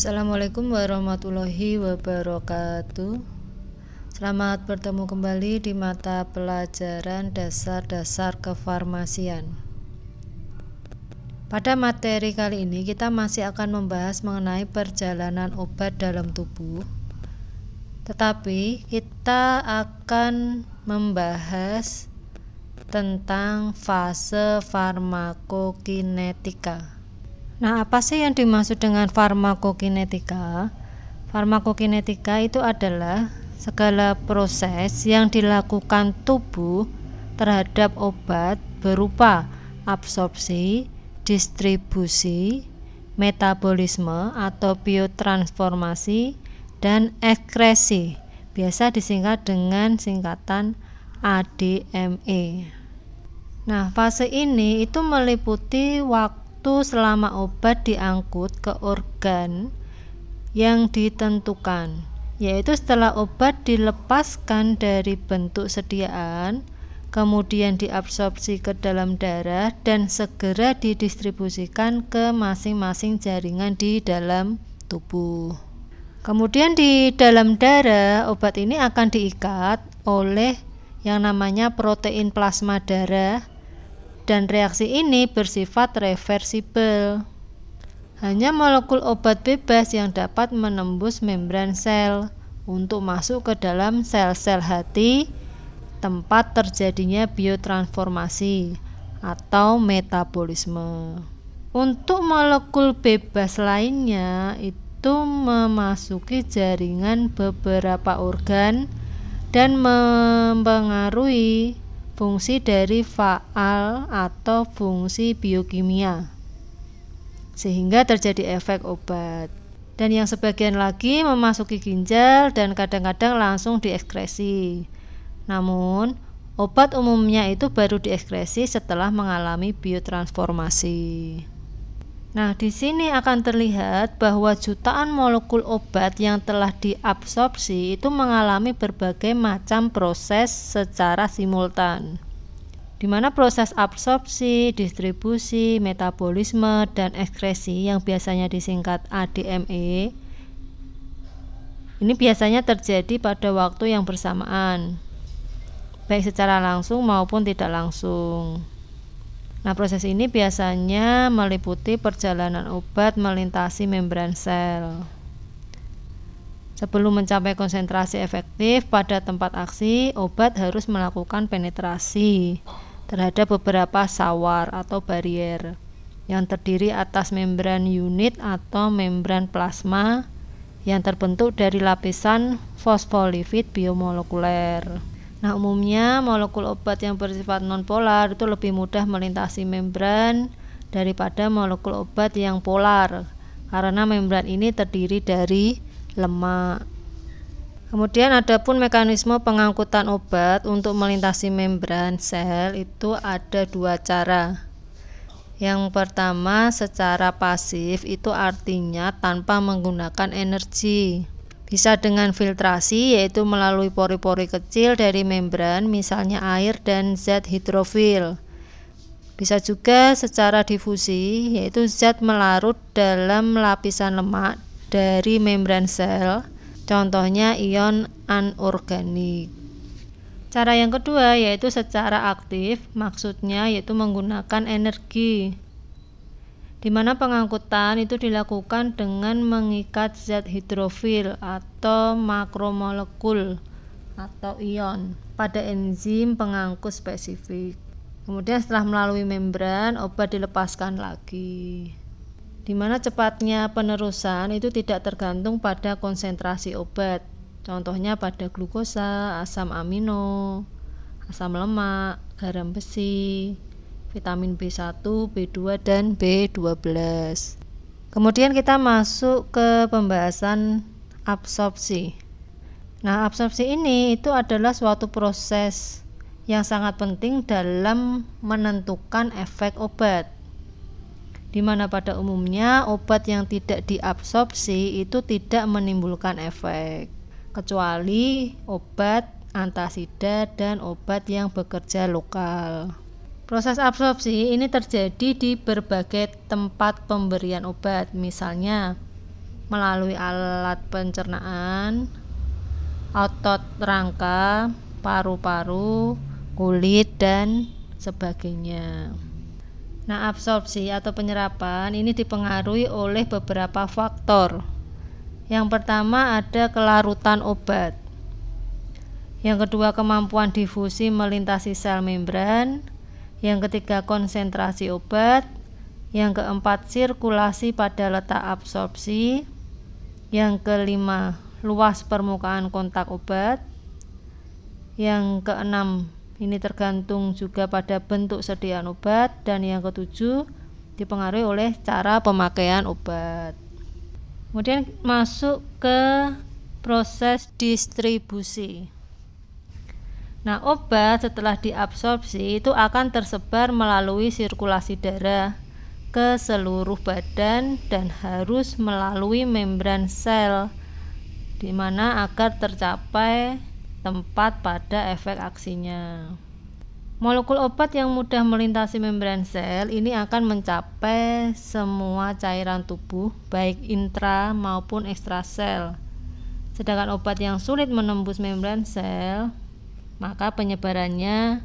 Assalamualaikum warahmatullahi wabarakatuh. Selamat bertemu kembali di mata pelajaran dasar-dasar kefarmasian. Pada materi kali ini kita masih akan membahas mengenai perjalanan obat dalam tubuh. Tetapi kita akan membahas tentang fase farmakokinetika. Nah, apa sih yang dimaksud dengan farmakokinetika? Farmakokinetika itu adalah segala proses yang dilakukan tubuh terhadap obat berupa absorpsi, distribusi, metabolisme atau biotransformasi, dan ekskresi. Biasa disingkat dengan singkatan ADME. Nah, fase ini itu meliputi waktu waktu selama obat diangkut ke organ yang ditentukan, yaitu setelah obat dilepaskan dari bentuk sediaan, kemudian diabsorpsi ke dalam darah dan segera didistribusikan ke masing-masing jaringan di dalam tubuh. Kemudian di dalam darah, obat ini akan diikat oleh yang namanya protein plasma darah dan reaksi ini bersifat reversibel. Hanya molekul obat bebas yang dapat menembus membran sel untuk masuk ke dalam sel-sel hati tempat terjadinya biotransformasi atau metabolisme. Untuk molekul bebas lainnya itu memasuki jaringan beberapa organ dan mempengaruhi fungsi dari faal atau fungsi biokimia sehingga terjadi efek obat. Dan yang sebagian lagi memasuki ginjal dan kadang-kadang langsung diekskresi. Namun obat umumnya itu baru diekskresi setelah mengalami biotransformasi Nah, di sini akan terlihat bahwa jutaan molekul obat yang telah diabsorpsi itu mengalami berbagai macam proses secara simultan. Di mana proses absorpsi, distribusi, metabolisme, dan ekskresi yang biasanya disingkat ADME ini biasanya terjadi pada waktu yang bersamaan, baik secara langsung maupun tidak langsung. Nah, proses ini biasanya meliputi perjalanan obat melintasi membran sel. Sebelum mencapai konsentrasi efektif pada tempat aksi, obat harus melakukan penetrasi terhadap beberapa sawar atau barier yang terdiri atas membran unit atau membran plasma yang terbentuk dari lapisan fosfolipid biomolekuler. Nah, umumnya molekul obat yang bersifat nonpolar itu lebih mudah melintasi membran daripada molekul obat yang polar karena membran ini terdiri dari lemak. Kemudian ada pun mekanisme pengangkutan obat untuk melintasi membran sel itu ada dua cara. Yang pertama secara pasif itu artinya tanpa menggunakan energi. Bisa dengan filtrasi yaitu melalui pori-pori kecil dari membran misalnya air dan zat hidrofil. Bisa juga secara difusi yaitu zat melarut dalam lapisan lemak dari membran sel, contohnya ion anorganik. Cara yang kedua yaitu secara aktif, maksudnya yaitu menggunakan energi di mana pengangkutan itu dilakukan dengan mengikat zat hidrofil atau makromolekul atau ion pada enzim pengangkut spesifik. Kemudian setelah melalui membran, obat dilepaskan lagi. Di mana cepatnya penerusan itu tidak tergantung pada konsentrasi obat. Contohnya pada glukosa, asam amino, asam lemak, garam besi, vitamin B1, B2 dan B12. Kemudian kita masuk ke pembahasan absorpsi. Nah, absorpsi ini itu adalah suatu proses yang sangat penting dalam menentukan efek obat. Di mana pada umumnya obat yang tidak diabsorpsi itu tidak menimbulkan efek, kecuali obat antasida dan obat yang bekerja lokal. Proses absorpsi ini terjadi di berbagai tempat pemberian obat, misalnya melalui alat pencernaan, otot rangka, paru-paru, kulit, dan sebagainya. Nah, absorpsi atau penyerapan ini dipengaruhi oleh beberapa faktor. Yang pertama ada kelarutan obat. Yang kedua kemampuan difusi melintasi sel membran. Yang ketiga konsentrasi obat. Yang keempat sirkulasi pada letak absorpsi. Yang kelima luas permukaan kontak obat. Yang keenam ini tergantung juga pada bentuk sediaan obat dan yang ketujuh dipengaruhi oleh cara pemakaian obat. Kemudian masuk ke proses distribusi. Nah, obat setelah diabsorpsi itu akan tersebar melalui sirkulasi darah ke seluruh badan dan harus melalui membran sel di mana agar tercapai tempat pada efek aksinya. Molekul obat yang mudah melintasi membran sel ini akan mencapai semua cairan tubuh, baik intra maupun ekstrasel. Sedangkan obat yang sulit menembus membran sel, maka penyebarannya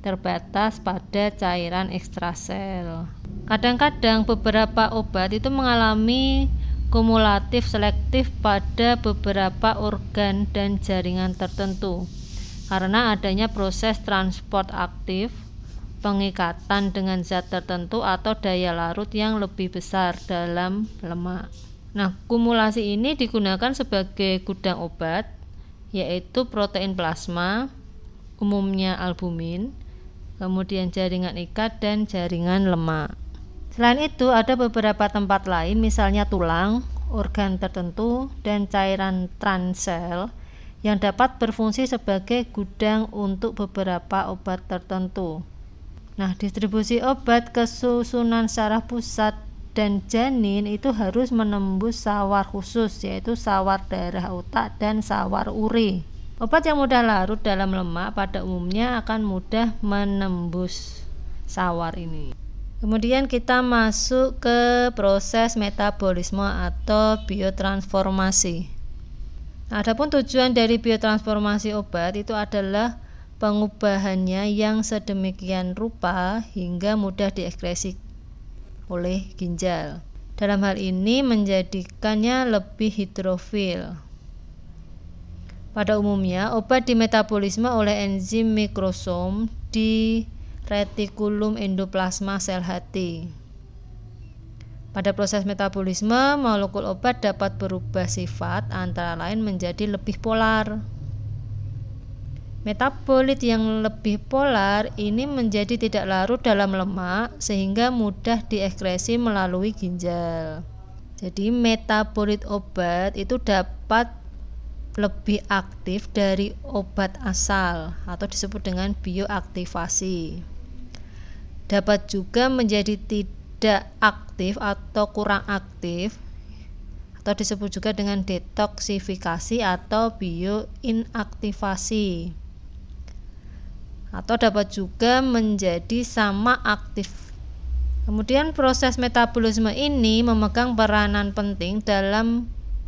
terbatas pada cairan ekstrasel. Kadang-kadang beberapa obat itu mengalami kumulatif selektif pada beberapa organ dan jaringan tertentu karena adanya proses transport aktif pengikatan dengan zat tertentu atau daya larut yang lebih besar dalam lemak. Nah, kumulasi ini digunakan sebagai gudang obat yaitu protein plasma, umumnya albumin, kemudian jaringan ikat dan jaringan lemak. Selain itu, ada beberapa tempat lain, misalnya tulang, organ tertentu, dan cairan transel yang dapat berfungsi sebagai gudang untuk beberapa obat tertentu. Nah, distribusi obat ke susunan saraf pusat dan janin itu harus menembus sawar khusus, yaitu sawar darah otak dan sawar uri. Obat yang mudah larut dalam lemak pada umumnya akan mudah menembus sawar ini. Kemudian kita masuk ke proses metabolisme atau biotransformasi. Adapun tujuan dari biotransformasi obat itu adalah pengubahannya yang sedemikian rupa hingga mudah diekskresi oleh ginjal. Dalam hal ini menjadikannya lebih hidrofil. Pada umumnya, obat dimetabolisme oleh enzim mikrosom di retikulum endoplasma sel hati. Pada proses metabolisme, molekul obat dapat berubah sifat antara lain menjadi lebih polar. Metabolit yang lebih polar ini menjadi tidak larut dalam lemak sehingga mudah diekskresi melalui ginjal. Jadi metabolit obat itu dapat lebih aktif dari obat asal atau disebut dengan bioaktivasi dapat juga menjadi tidak aktif atau kurang aktif atau disebut juga dengan detoksifikasi atau bioinaktivasi atau dapat juga menjadi sama aktif. Kemudian proses metabolisme ini memegang peranan penting dalam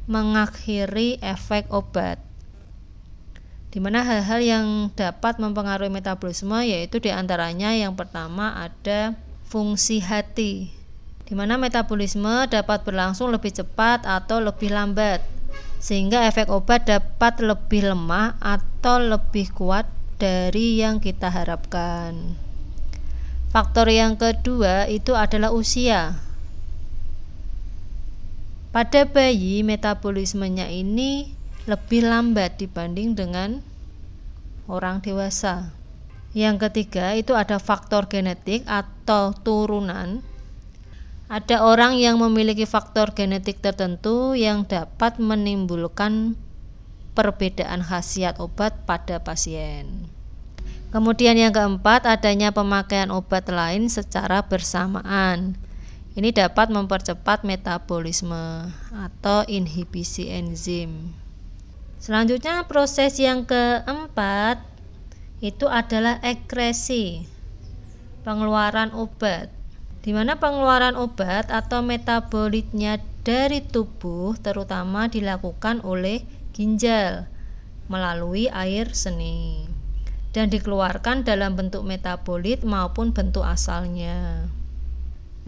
mengakhiri efek obat di mana hal-hal yang dapat mempengaruhi metabolisme yaitu di antaranya yang pertama ada fungsi hati di mana metabolisme dapat berlangsung lebih cepat atau lebih lambat sehingga efek obat dapat lebih lemah atau lebih kuat dari yang kita harapkan. Faktor yang kedua itu adalah usia. Pada bayi metabolismenya ini lebih lambat dibanding dengan orang dewasa. Yang ketiga itu ada faktor genetik atau turunan. Ada orang yang memiliki faktor genetik tertentu yang dapat menimbulkan perbedaan khasiat obat pada pasien. Kemudian yang keempat adanya pemakaian obat lain secara bersamaan. Ini dapat mempercepat metabolisme atau inhibisi enzim. Selanjutnya proses yang keempat itu adalah ekresi pengeluaran obat di mana pengeluaran obat atau metabolitnya dari tubuh terutama dilakukan oleh ginjal melalui air seni dan dikeluarkan dalam bentuk metabolit maupun bentuk asalnya.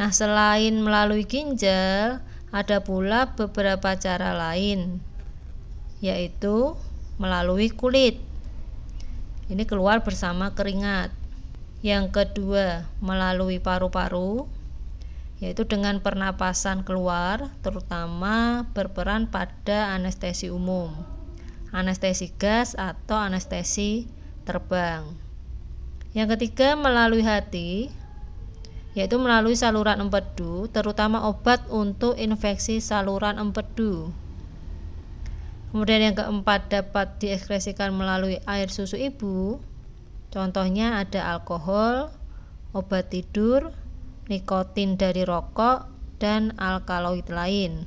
Nah, selain melalui ginjal, ada pula beberapa cara lain, yaitu melalui kulit. Ini keluar bersama keringat. Yang kedua, melalui paru-paru, yaitu dengan pernapasan keluar, terutama berperan pada anestesi umum, anestesi gas atau anestesi terbang. Yang ketiga, melalui hati, yaitu melalui saluran empedu, terutama obat untuk infeksi saluran empedu. Kemudian yang keempat dapat diekspresikan melalui air susu ibu. Contohnya ada alkohol, obat tidur, nikotin dari rokok, dan alkaloid lain.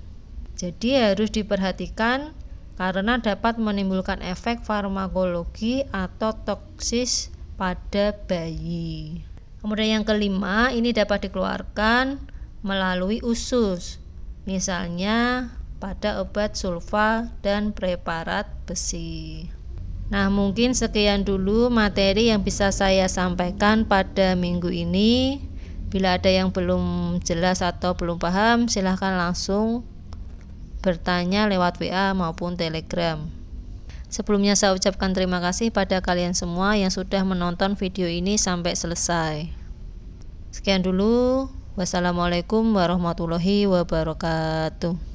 Jadi harus diperhatikan karena dapat menimbulkan efek farmakologi atau toksis pada bayi. Kemudian yang kelima, ini dapat dikeluarkan melalui usus. Misalnya pada obat sulfa dan preparat besi. Nah, mungkin sekian dulu materi yang bisa saya sampaikan pada minggu ini. Bila ada yang belum jelas atau belum paham, silahkan langsung bertanya lewat WA maupun Telegram. Sebelumnya saya ucapkan terima kasih pada kalian semua yang sudah menonton video ini sampai selesai. Sekian dulu. Wassalamualaikum warahmatullahi wabarakatuh.